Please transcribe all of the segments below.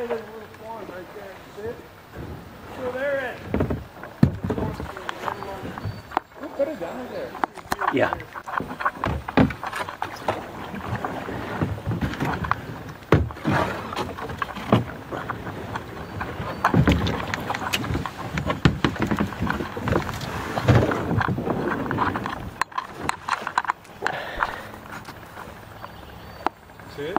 Hey, there's a little swan right there. See it? So there it. Who put it down there? Yeah. See it?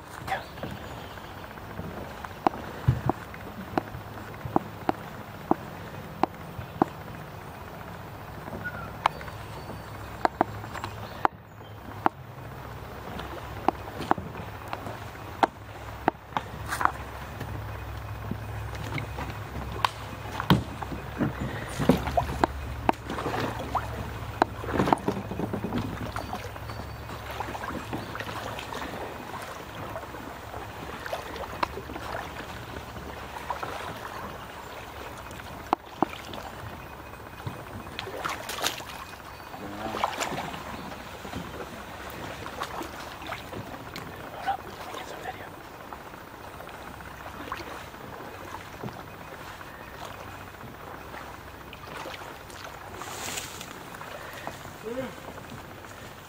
No,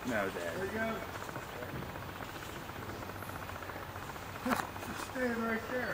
Dad. There you go. Just Staying right there.